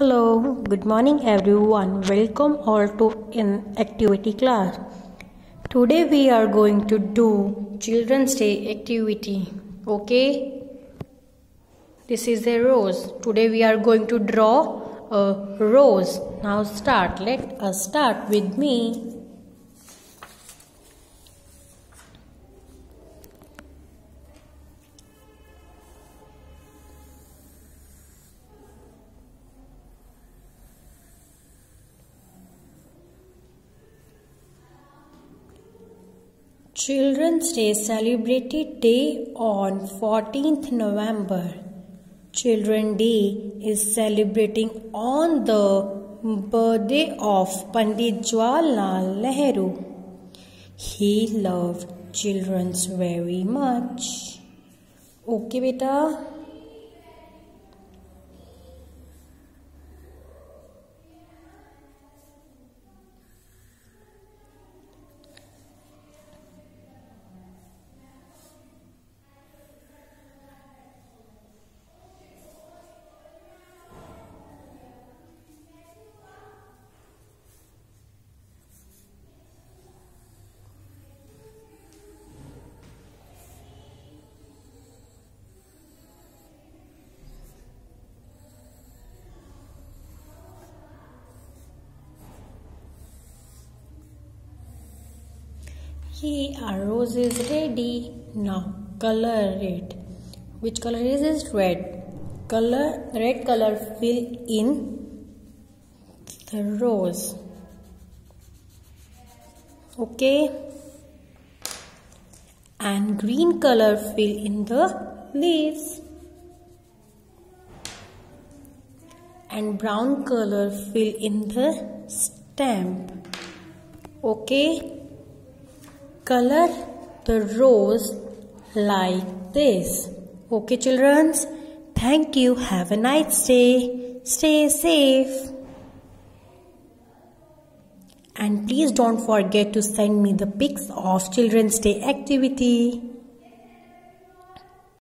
Hello, good morning everyone. Welcome all to an activity class. Today we are going to do Children's Day activity. Okay? This is a rose. Today we are going to draw a rose. Now start. Let us start with me. Children's Day celebrated day on 14th November. Children's Day is celebrating on the birthday of Pandit Jawaharlal Nehru. He loved children very much. Okay, beta. Here rose is ready. Now color it. Which color is it? Red. Color red color fill in the rose. Okay. And green color fill in the leaves. And brown color fill in the stem. Okay color the rose like this. Okay, children? Thank you. Have a nice day. Stay safe. And please don't forget to send me the pics of Children's Day activity.